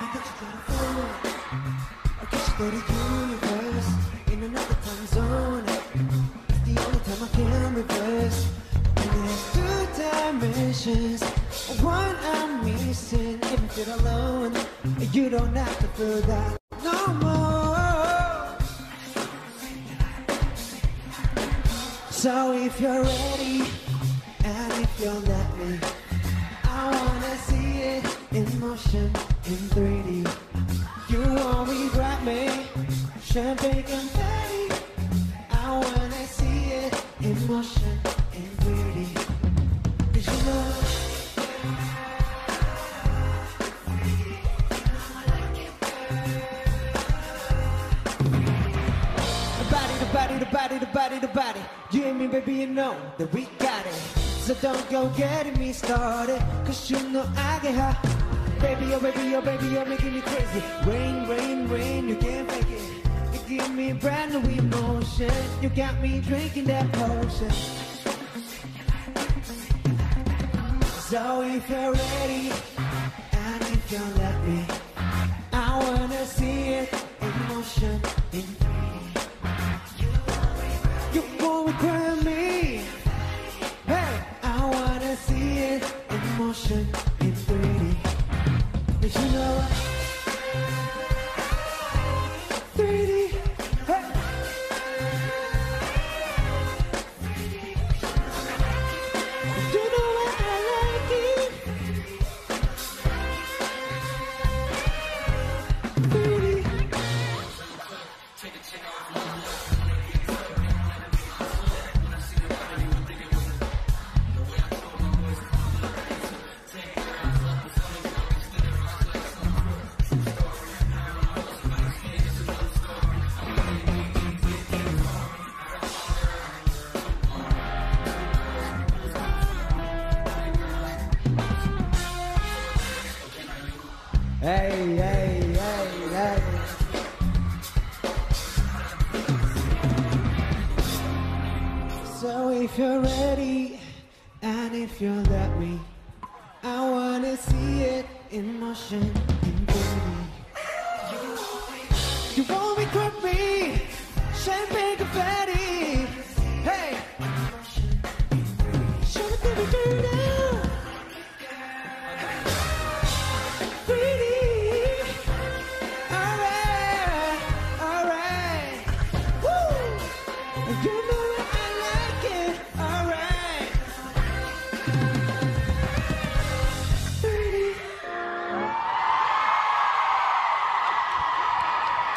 think that you got a phone. I guess you go to universe in another time zone. It's the only time I can reverse. And there's two dimensions. One I'm missing. If you feel alone, you don't have to feel that no more. So if you're ready, and if you'll let me, I wanna see it in motion in 3D. You won't regret me, champagne confetti. I wanna see it in motion in 3D. Cause you know. Body, the body, the body, the body, the body. You and me, baby, you know that we got it. So don't go getting me started, cause you know I get hot. Baby, oh baby, oh baby, you're making me crazy. Rain, rain, rain, you can't fake it. You give me brand new emotion. You got me drinking that potion. So if you're ready, and if you let me, I wanna see it in motion, motion, in 3D. Did you know what? 3D. Hey. You know I like it. 3D. Hey, hey, hey, hey. So if you're ready, and if you'll let me, I wanna see it in motion, in. You won't regret me, champagne confetti.